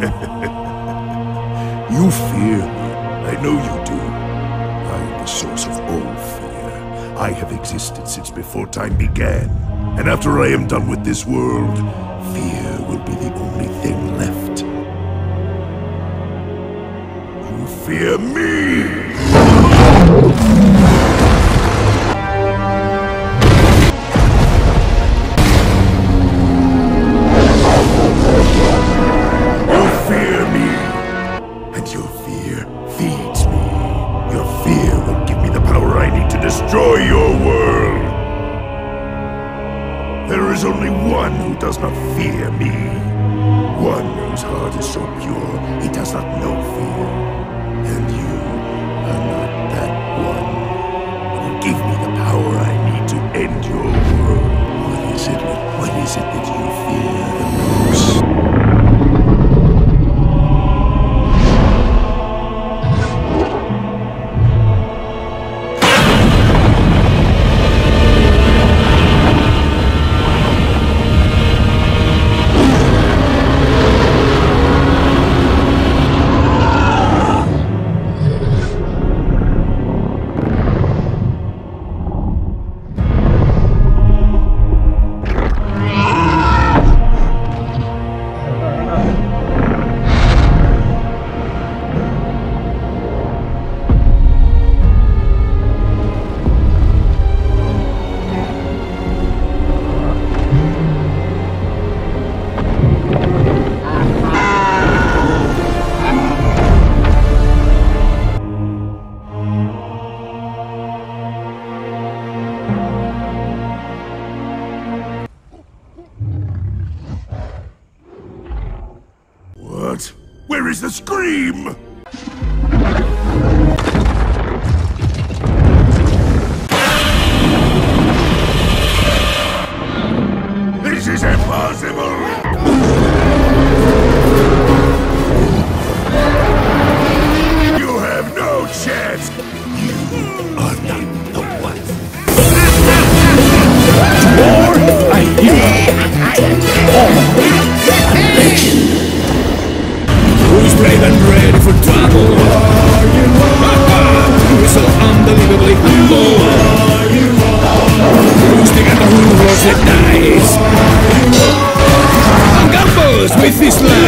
you fear me. I know you do. I am the source of all fear. I have existed since before time began. And after I am done with this world, fear will be the only thing left. You fear me! One who does not fear me. One whose heart is so pure he does not know fear. And you are not that one. You give me the power I need to end your world. What is it? What is it that you fear Where is the scream? This is impossible! With this life.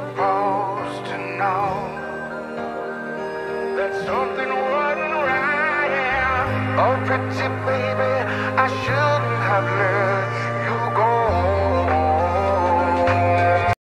Supposed to know that something wasn't right. Yeah. Oh, pretty baby, I shouldn't have you